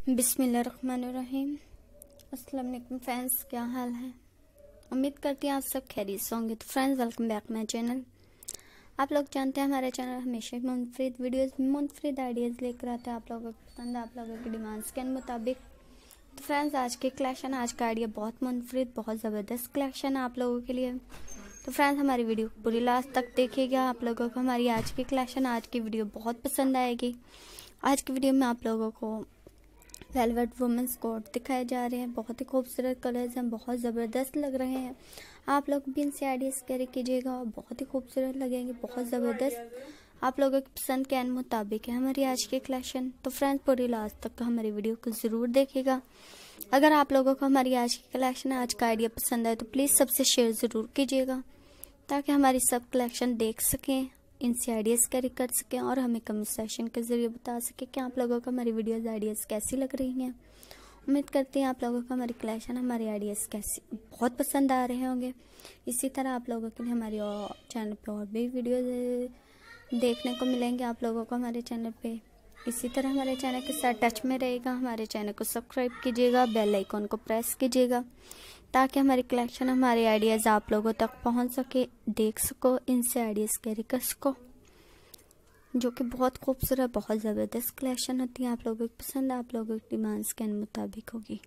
अस्सलाम फ्रेंड्स, क्या हाल है? उम्मीद करती हैं आप सब खैरियत होंगे। तो friends, welcome back my channel. आप लोग जानते हैं हमारे चैनल हमेशा मुनफरद वीडियोस मुनफरद आइडियाज़ लेकर आते हैं आप लोगों को पसंद, आप लोगों की डिमांड्स के मुताबिक। तो फ्रेंड्स, आज के कलेक्शन आज का आइडिया बहुत मुनफरद बहुत ज़बरदस्त कलेक्शन है आप लोगों के लिए। तो फ्रेंड्स, हमारी वीडियो पूरी लास्ट तक देखिएगा। आप लोगों को हमारी आज की कलेक्शन आज की वीडियो बहुत पसंद आएगी। आज की वीडियो में आप लोगों को वेलवेट वुमेंस कोट दिखाए जा रहे हैं। बहुत ही खूबसूरत कलर्स हैं, बहुत ज़बरदस्त लग रहे हैं। आप लोग भी इनसे आइडियाज़ कैरी कीजिएगा और बहुत ही खूबसूरत लगेंगे, बहुत ज़बरदस्त। आप लोगों की पसंद के मुताबिक है हमारी आज की कलेक्शन तो फ्रेंड्स पूरी लास्ट तक हमारी वीडियो को ज़रूर देखिएगा। अगर आप लोगों को हमारी आज की कलेक्शन आज का आइडिया पसंद आए तो प्लीज़ सबसे शेयर ज़रूर कीजिएगा, ताकि हमारी सब कलेक्शन देख सकें। इनसे आइडियाज़ कैरी कर सकें और हमें कमेंट सेक्शन के ज़रिए बता सकें कि आप लोगों को हमारी वीडियोज़ आइडियाज़ कैसी लग रही हैं। उम्मीद करती हैं आप लोगों को हमारी कलेक्शन हमारी आइडियाज़ कैसी, बहुत पसंद आ रहे होंगे। इसी तरह आप लोगों के लिए हमारे चैनल पर और भी वीडियो देखने को मिलेंगे आप लोगों को हमारे चैनल पे। इसी तरह हमारे चैनल के साथ टच में रहेगा हमारे चैनल को सब्सक्राइब कीजिएगा बेल आइकॉन को प्रेस कीजिएगा। ताकि हमारी कलेक्शन हमारे आइडियाज़ आप लोगों तक पहुँच सके। देख सको, इनसे आइडियाज़ कैरी कर सको जो कि बहुत खूबसूरत, बहुत ज़बरदस्त कलेक्शन होती है। आप लोगों की पसंद आप लोगों की डिमांड्स के मुताबिक होगी।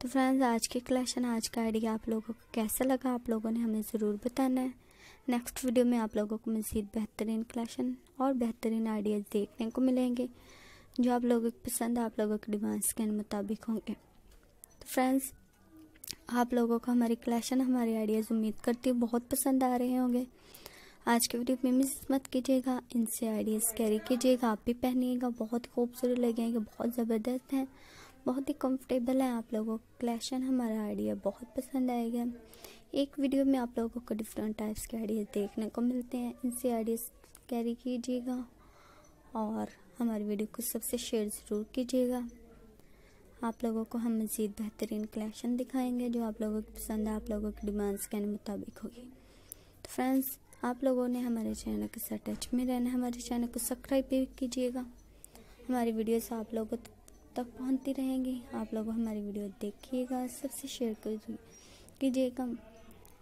तो फ्रेंड्स आज की कलेक्शन आज का आइडिया आप लोगों को कैसा लगा? आप लोगों ने हमें ज़रूर बताना है। नेक्स्ट वीडियो में आप लोगों को मज़ीद बेहतरीन कलेक्शन और बेहतरीन आइडियाज़ देखने को मिलेंगे, जो आप लोगों की पसंद आप लोगों की डिमांड्स के मुताबिक होंगे। तो फ्रेंड्स आप लोगों को हमारी कलेक्शन हमारे आइडियाज़ उम्मीद करती हूँ बहुत पसंद आ रहे होंगे। आज के वीडियो में मिस मत कीजिएगा, इनसे आइडियाज़ कैरी कीजिएगा, आप भी पहनिएगा, बहुत ही खूबसूरत लगेंगे, बहुत ज़बरदस्त हैं, बहुत ही कंफर्टेबल है आप लोगों को कलेक्शन हमारा आइडिया बहुत पसंद आएगा। एक वीडियो में आप लोगों को डिफरेंट टाइप्स के आइडियाज़ देखने को मिलते हैं, इनसे आइडियाज़ कैरी कीजिएगा और हमारी वीडियो को सबसे शेयर ज़रूर कीजिएगा। आप लोगों को हम मज़ीद बेहतरीन कलेक्शन दिखाएँगे जो आप लोगों की पसंद है, आप लोगों की डिमांड्स के मुताबिक होगी। तो फ्रेंड्स, आप लोगों ने हमारे चैनल के साथ टच में रहना हमारे चैनल को सब्सक्राइब भी कीजिएगा। हमारी वीडियोस आप लोगों तक पहुँचती रहेंगी। आप लोग हमारी वीडियो देखिएगा, सबसे शेयर कीजिएगा।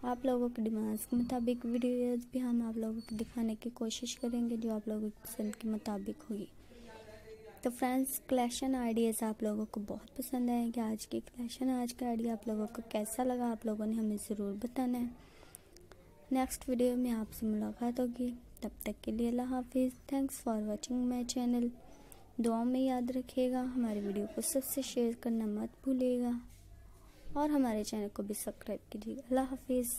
आप लोगों की डिमांड्स के मुताबिक वीडियोज़ भी हम आप लोगों को दिखाने की कोशिश करेंगे जो आप लोगों की पसंद के मुताबिक होगी। तो फ्रेंड्स कलेक्शन आइडियाज़ आप लोगों को बहुत पसंद आए कि आज की कलेक्शन आज का आइडिया आप लोगों को कैसा लगा आप लोगों ने हमें ज़रूर बताना है। नेक्स्ट वीडियो में आपसे मुलाकात होगी। तब तक के लिए अल्लाह हाफिज़। Thanks for watching my channel दुआ में याद रखिएगा, हमारे वीडियो को सबसे शेयर करना मत भूलिएगा। और हमारे चैनल को भी सब्सक्राइब कीजिएगा। अल्लाह हाफिज़।